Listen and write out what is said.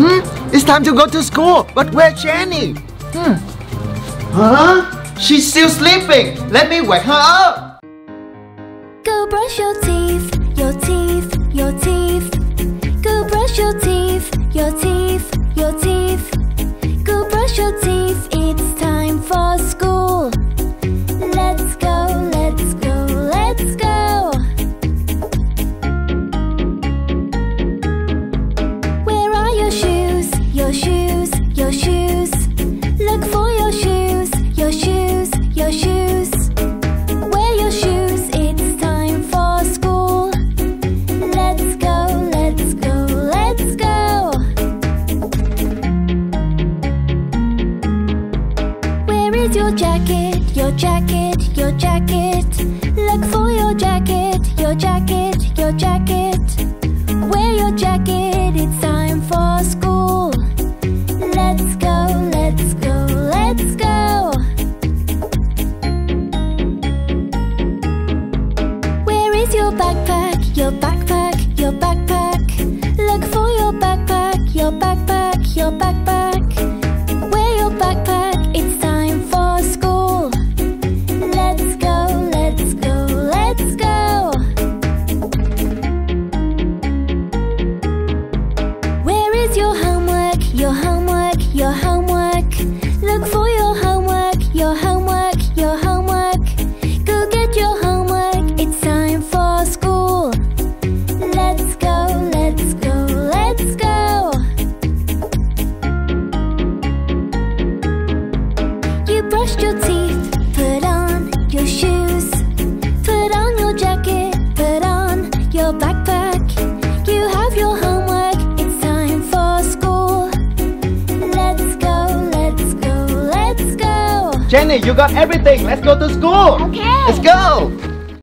Hmm? It's time to go to school. But where's Jannie? Hmm. Huh? She's still sleeping. Let me wake her up. Go brush your teeth, your teeth, your teeth. Is your jacket, your jacket, your jacket? Look for your jacket, your jacket, your jacket. Wear your jacket, it's time for school. Let's go, let's go, let's go. Where is your backpack? Jannie, you got everything. Let's go to school. Okay. Let's go.